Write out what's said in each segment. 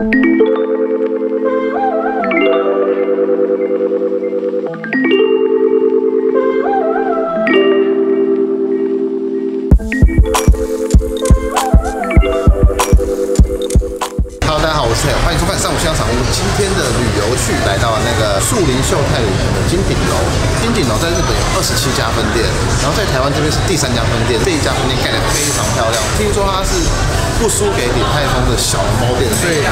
Hello，大家好，我是磊欢迎收看上午香赏屋。今天的旅游去来到那个树林秀泰鲁的金鼎楼。金鼎楼在日本有二十七家分店，然后在台湾这边是第三家分店。这一家分店盖得非常漂亮，听说它是不输给鼎泰丰的小笼包店，所以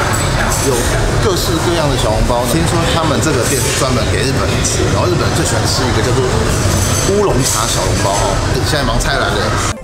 有各式各样的小笼包。听说他们这个店是专门给日本人吃，然后日本人最喜欢吃一个叫做乌龙茶小笼包哦。现在忙菜来了。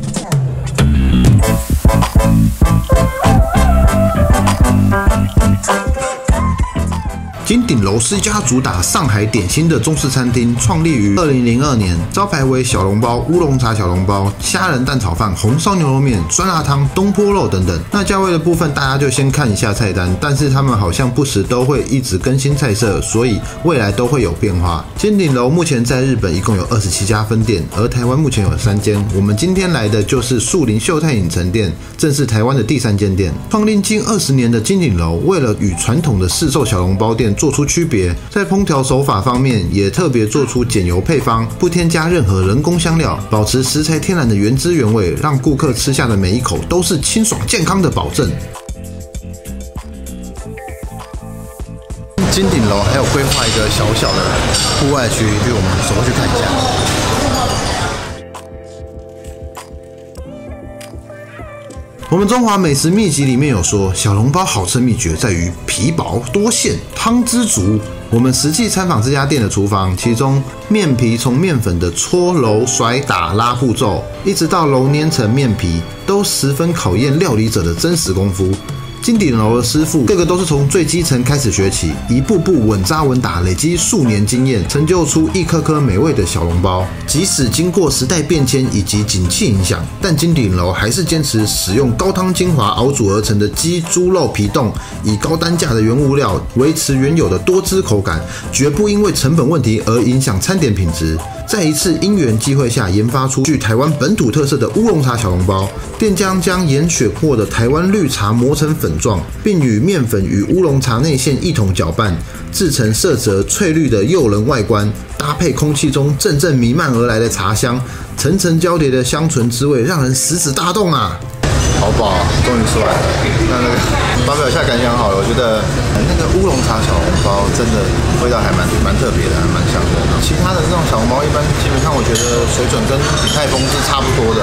楼是家主打上海点心的中式餐厅，创立于二零零二年，招牌为小笼包、乌龙茶小笼包、虾仁蛋炒饭、红烧牛肉面、酸辣汤、东坡肉等等。那价位的部分，大家就先看一下菜单，但是他们好像不时都会一直更新菜色，所以未来都会有变化。金鼎楼目前在日本一共有二十七家分店，而台湾目前有三间。我们今天来的就是树林秀泰影城店，正是台湾的第三间店。创立近二十年的金鼎楼，为了与传统的市售小笼包店做出区别，在烹调手法方面也特别做出减油配方，不添加任何人工香料，保持食材天然的原汁原味，让顾客吃下的每一口都是清爽健康的保证。金顶楼还有规划一个小小的户外区，就我们走过去看一下。我们中华美食秘籍里面有说，小笼包好吃秘诀在于皮薄多馅，汤汁足。我们实际参访这家店的厨房，其中面皮从面粉的搓揉甩打拉步骤，一直到揉捏成面皮，都十分考验料理者的真实功夫。金鼎楼的师傅个个都是从最基层开始学起，一步步稳扎稳打，累积数年经验，成就出一颗颗美味的小笼包。即使经过时代变迁以及景气影响，但金鼎楼还是坚持使用高汤精华熬煮而成的鸡、猪肉皮冻，以高单价的原物料维持原有的多汁口感，绝不因为成本问题而影响餐点品质。在一次因缘机会下，研发出具台湾本土特色的乌龙茶小笼包。店将将严选货的台湾绿茶磨成粉状，并与面粉与乌龙茶内馅一同搅拌，制成色泽翠绿的诱人外观。搭配空气中阵阵弥漫而来的茶香，层层交叠的香醇滋味，让人食指大动啊！好饱啊，终于吃完了。那那个发表一下感想好了，我觉得那个乌龙茶小笼包真的味道还蛮蛮特别的，还蛮香的。其他的这种小笼包一般基本上我觉得水准跟鼎泰丰是差不多的。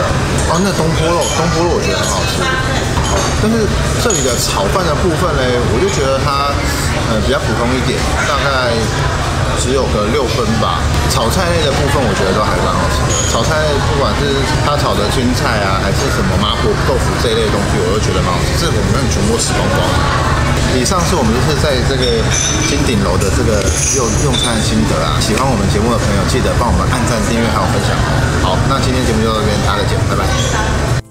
哦，那东坡肉，东坡肉我觉得很好吃。但是这里的炒饭的部分呢，我就觉得它呃比较普通一点，大概只有个六分吧。炒菜类的部分我觉得都还蛮好吃的。炒菜不管是他炒的青菜啊，还是什么麻婆豆腐这一类东西，我都觉得蛮好吃。这个我们全部吃光光。以上是我们就是在这个金顶楼的这个用用餐心得啊。喜欢我们节目的朋友，记得帮我们按赞、订阅还有分享哦。好，那今天节目就到这边，大家再见，拜拜。